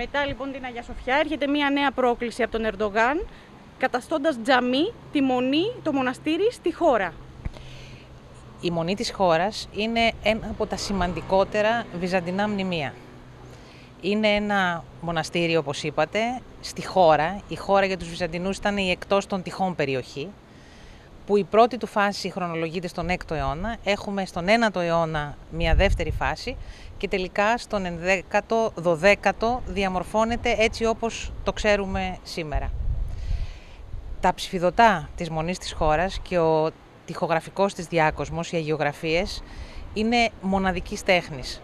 Μετά λοιπόν την Αγία Σοφιά έρχεται μια νέα πρόκληση από τον Ερντογάν, καταστώντας τζαμί τη μονή, το μοναστήρι στη χώρα. Η μονή της χώρας είναι ένα από τα σημαντικότερα βυζαντινά μνημεία. Είναι ένα μοναστήρι, όπως είπατε, στη χώρα. Η χώρα για τους Βυζαντινούς ήταν η εκτός των τυχών περιοχή, που η πρώτη του φάση χρονολογείται στον 6ο αιώνα. Έχουμε στον 9ο αιώνα μια δεύτερη φάση και τελικά στον 11ο, 12ο διαμορφώνεται έτσι όπως το ξέρουμε σήμερα. Τα ψηφιδωτά της Μονής της χώρας και ο τυχογραφικός της διάκοσμος, οι αγιογραφίες, είναι μοναδικής τέχνης.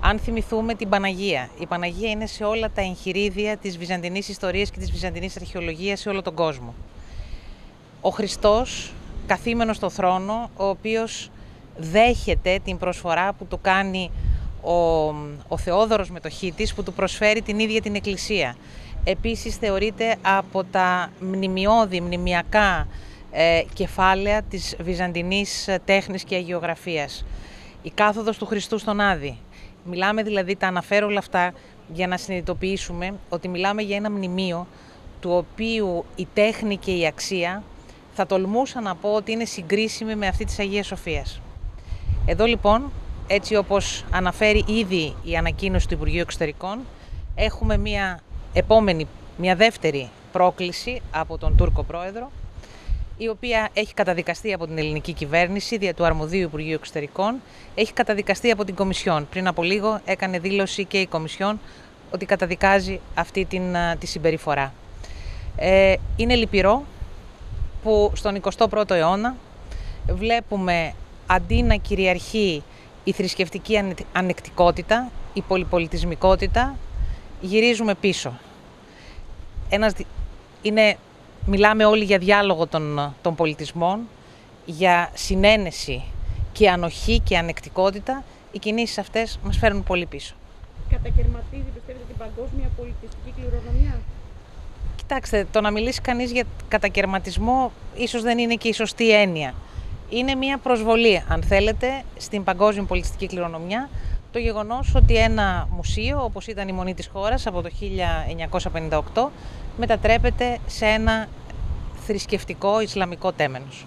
Αν θυμηθούμε την Παναγία, η Παναγία είναι σε όλα τα εγχειρίδια της βυζαντινής ιστορίας και της βυζαντινής αρχαιολογίας σε όλο τον κόσμο. Ο Χριστός, καθήμενος στο θρόνο, ο οποίος δέχεται την προσφορά που του κάνει ο, ο Θεόδωρος Μετοχίτης, που του προσφέρει την ίδια την Εκκλησία. Επίσης θεωρείται από τα μνημειώδη, μνημιακά ε, κεφάλαια της βυζαντινής τέχνης και αγιογραφίας. Η κάθοδος του Χριστού στον Άδη, Μιλάμε δηλαδή, τα αναφέρω όλα αυτά για να συνειδητοποιήσουμε ότι μιλάμε για ένα μνημείο του οποίου η τέχνη και η αξία θα τολμούσα να πω ότι είναι συγκρίσιμη με αυτή της Αγίας Σοφίας. Εδώ λοιπόν, έτσι όπως αναφέρει ήδη η ανακοίνωση του Υπουργείου Εξωτερικών, έχουμε μια επόμενη, μια δεύτερη πρόκληση από τον Τούρκο Πρόεδρο, η οποία έχει καταδικαστεί από την ελληνική κυβέρνηση δια του Αρμοδίου Υπουργείου Εξωτερικών, έχει καταδικαστεί από την Κομισιόν. Πριν από λίγο έκανε δήλωση και η Κομισιόν ότι καταδικάζει αυτή την, τη συμπεριφορά. Ε, είναι λυπηρό που στον 21ο αιώνα βλέπουμε αντί να κυριαρχεί η θρησκευτική ανεκτικότητα, η πολυπολιτισμικότητα, γυρίζουμε πίσω. Ένας, είναι Μιλάμε όλοι για διάλογο των, των πολιτισμών, για συνένεση και ανοχή και ανεκτικότητα. Οι κινήσεις αυτές μας φέρνουν πολύ πίσω. Κατακαιρματίζει, πιστεύετε, την παγκόσμια πολιτιστική κληρονομιά; Κοιτάξτε, το να μιλήσει κανείς για κατακαιρματισμό ίσως δεν είναι και η σωστή έννοια. Είναι μια προσβολή, αν θέλετε, στην παγκόσμια πολιτιστική κληρονομιά το γεγονός ότι ένα μουσείο, όπως ήταν η Μονή της χώρας από το 1958, μετατρέπεται σε ένα θρησκευτικό Ισλαμικό τέμενος.